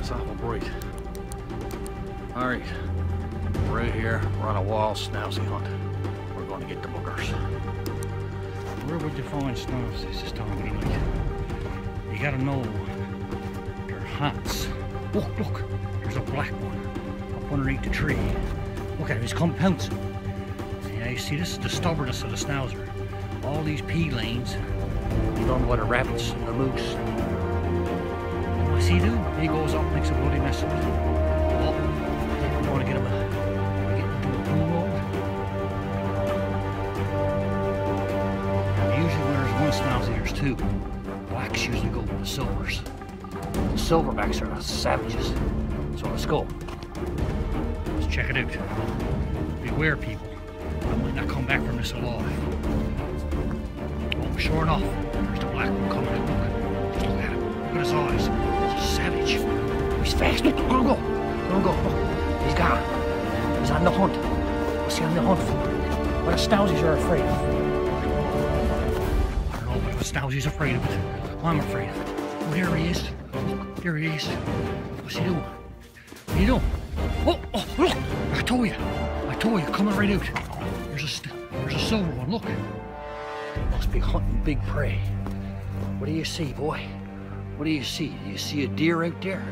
it's awful bright. Alright, right here, we're on a wall snousie hunt. We're going to get the boogers. Where would you find snousies this time of the night? You gotta know they're hunts. Look, look, there's a black one up underneath the tree. Look at him, he's come pouncing. Yeah, you see, this is the stubbornness of the schnauzer. All these pea lanes done by the rabbits and the moose. He do? He goes up makes a bloody mess of it. Oh, I'm going to get him. And usually when there's one schnauzer, there's two. Blacks usually go with the silvers. The silverbacks are the savages. So let's go. Let's check it out. Beware, people. I might not come back from this alive. Oh, sure enough, there's the black one coming out. Look at him. Look at his eyes. A savage. He's fast. Him go. Him go. Look. He's gone. He's on the hunt. What's he on the hunt for? What the snousies are afraid of. I don't know what the snousies afraid of it. I'm afraid of it. Oh, there he is. There he is. What's he doing? What are you doing? Oh, oh, look! I told you. I told you, coming right out. There's a, there's a silver one, look. He Must be hunting big prey. What do you see, boy? What do you see? Do you see a deer out there?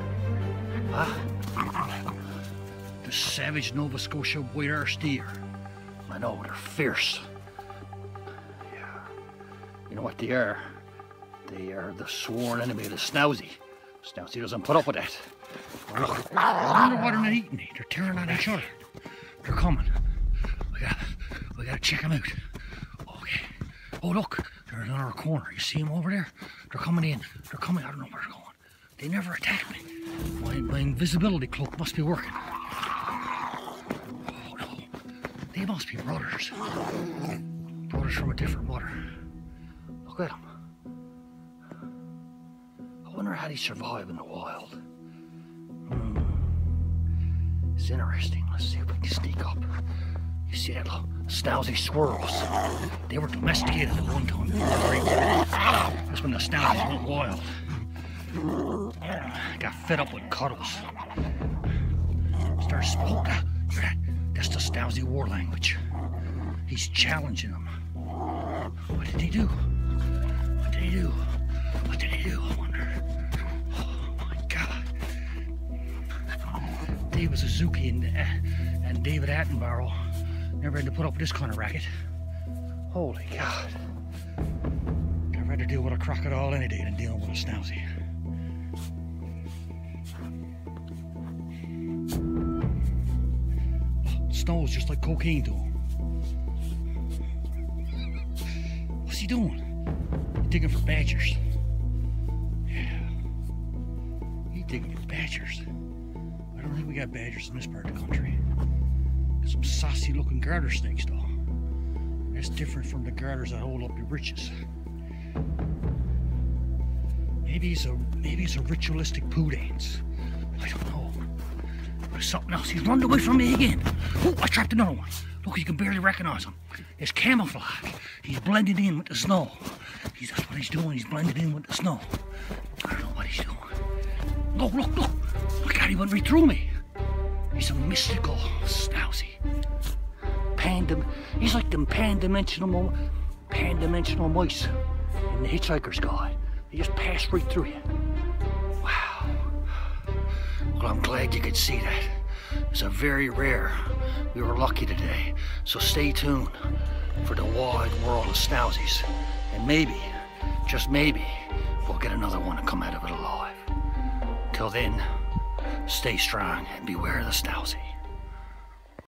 Huh? The savage Nova Scotia white arse deer. I know, they're fierce. Yeah. You know what they are? They are the sworn enemy of the Snousie. Snousie doesn't put up with that. I wonder what they're eating. They're tearing on each other. They're coming. We gotta, we gotta check them out. Oh look, there's another corner. You see them over there? They're coming in. They're coming. I don't know where they're going. They never attack me. My, my invisibility cloak must be working. Oh no. They must be brothers. Brothers from a different mother. Look at them. I wonder how they survive in the wild. Hmm. It's interesting. Let's see if we can sneak up. You see that little Snousy swirls? They were domesticated at one time. That's when the Snousies went wild. Got fed up with cuddles. Started spoke. That's the Stousie war language. He's challenging them. What did he do? What did he do? What did he do? I wonder. Oh my God. David Suzuki and, and David Attenborough never had to put up with this kind of racket. Holy God. I'd rather deal with a crocodile any day than dealing with a snousie. Snow's just like cocaine to him. What's he doing? digging for badgers. Yeah. He digging for badgers. I don't think we got badgers in this part of the country. Some saucy looking garter snakes though. That's different from the garters that hold up your britches. Maybe it's a maybe it's a ritualistic poo dance. I don't know. There's something else. He's running away from me again. Oh, I trapped another one. Look, you can barely recognize him. It's camouflage. He's blending in with the snow. He's, that's what he's doing. He's blending in with the snow. I don't know what he's doing. Look, look, look. Look at he went right through me. He's a mystical snousie. Pandem he's like them pan-dimensional pan-dimensional mice in the Hitchhiker's Guide. They just pass right through you. Wow. Well, I'm glad you could see that. It's a very rare. We were lucky today. So stay tuned for the wide world of snousies. And maybe, just maybe, we'll get another one to come out of it alive. Till then, stay strong and beware the snousie.